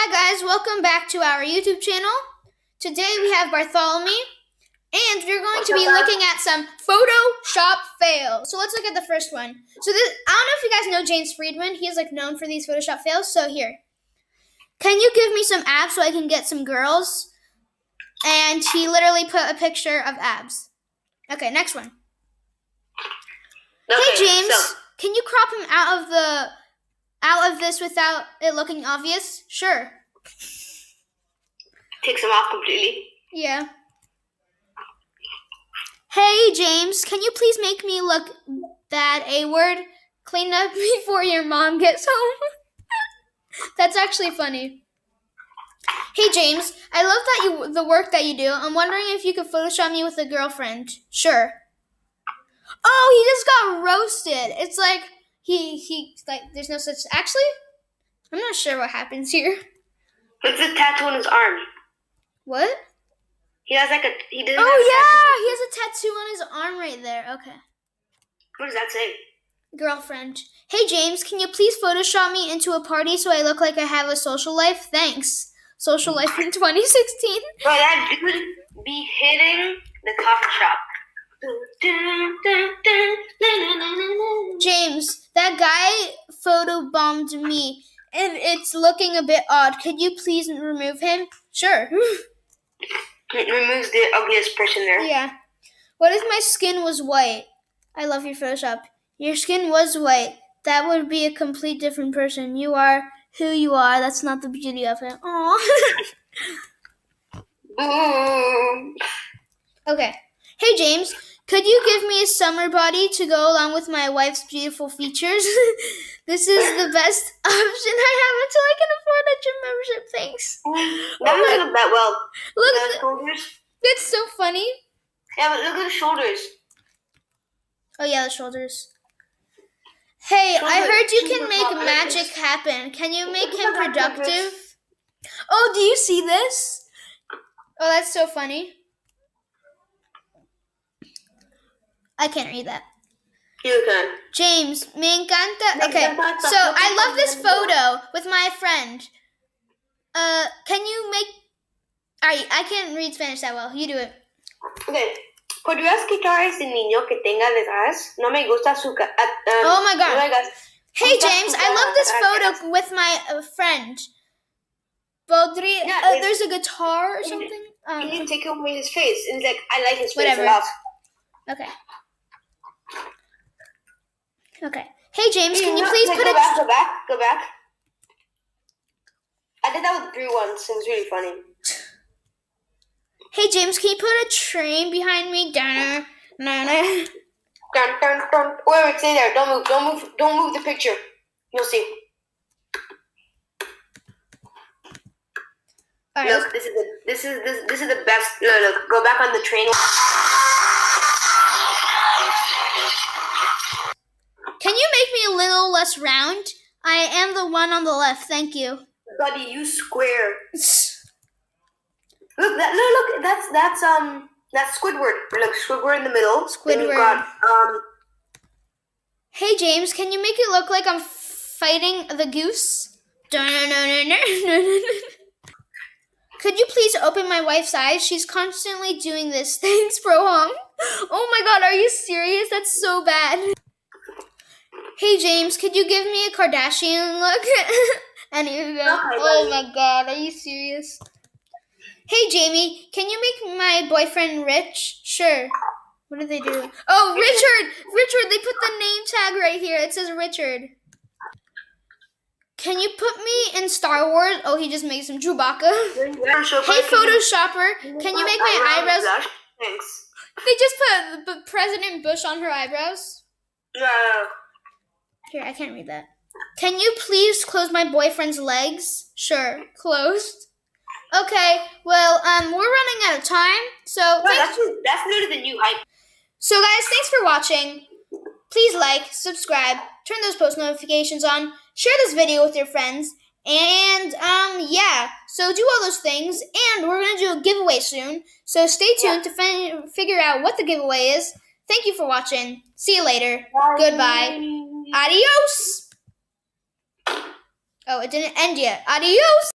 Hi guys, welcome back to our YouTube channel. Today we have Bartholomew, and we're going to be looking at some Photoshop fails. So let's look at the first one. So this, I don't know if you guys know James Fridman. He is like known for these Photoshop fails. So here, can you give me some abs so I can get some girls? And he literally put a picture of abs. Okay, next one. Okay, hey James, so- can you crop him out of the out of this without it looking obvious? Sure. takes them off completely. Yeah. Hey James, can you please make me look bad A word? Clean up before your mom gets home. That's actually funny. Hey James, I love that you the work that you do. I'm wondering if you could Photoshop me with a girlfriend. Sure. Oh, he just got roasted. It's like he he like there's no such actually I'm not sure what happens here. It's a tattoo on his arm. What? He has like a he doesn't. Oh yeah, he has a tattoo on his arm right there. Okay. What does that say? Girlfriend. Hey James, can you please Photoshop me into a party so I look like I have a social life? Thanks. Social life in 2016. Bro, that dude be hitting the coffee shop. James, that guy photo bombed me and it's looking a bit odd. Could you please remove him? Sure. It removes the ugliest person there. yeah. What if my skin was white? I love your Photoshop. Your skin was white. That would be a complete different person. You are who you are. That's not the beauty of it. Aww. Okay. Hey James, could you give me a summer body to go along with my wife's beautiful features? this is the best option I have until I can afford a gym membership. Thanks. Oh that doesn't that well. Look, at The shoulders. that's so funny. Yeah, but look at the shoulders. Oh yeah, the shoulders. Hey, I heard you can make magic happen. Can you make him productive? Oh, do you see this? Oh, that's so funny. I can't read that. You can. James, me encanta. Okay, so I love this photo with my friend. Uh, can you make? I I can't read Spanish that well. You do it. Okay. ¿Podrías quitar ese niño que tenga detrás? No me gusta su ca- um, Oh my God. Oh my God. Hey James, I love this photo with my uh, friend. Podría, Yeah, uh, there's a guitar or you- something. Can Um, you take away his face? And he's like, I like his face Whatever. a lot. okay. Okay. Hey James, can you No, please put go a back, go back, go back. I did that with Brew once. It was really funny. Hey James, can you put a train behind me? Dun, dun, dun. Dun, dun, dun. Wait, wait, stay there. Don't move. Don't move. Don't move the picture. You'll see. All right. Look, this is the this is this, this is the best. No, look. Go back on the train. Little round? I am the one on the left. Thank you. Buddy, you square. Look, that, no, look. That's that's um that's Squidward. Look, Squidward in the middle. Squidward. got um. Hey James, can you make it look like I'm fighting the goose? Dun-dun-dun-dun-dun-dun-dun. Could you please open my wife's eyes? She's constantly doing this. Thanks, Bro Hong. Oh my god, are you serious? That's so bad. Hey James, could you give me a Kardashian look? and you go, Okay, oh my god, are you serious? Hey Jamie, can you make my boyfriend rich? Sure. What did they do? Oh, Richard! Richard, they put the name tag right here. It says Richard. Can you put me in Star Wars? Oh, he just made some Chewbacca. Hey, Photoshopper, can you make my eyebrows? Thanks. They just put President Bush on her eyebrows. No. Here, I can't read that. Can you please close my boyfriend's legs? Sure, closed. Okay, well, um, we're running out of time, so that's that's new hype. So, guys, thanks for watching. Please like, subscribe, turn those post notifications on, share this video with your friends, and um, yeah. So do all those things, and we're gonna do a giveaway soon. So stay tuned to fi- figure out what the giveaway is. Thank you for watching. See you later. Goodbye. Adios. Oh, it didn't end yet. Adios.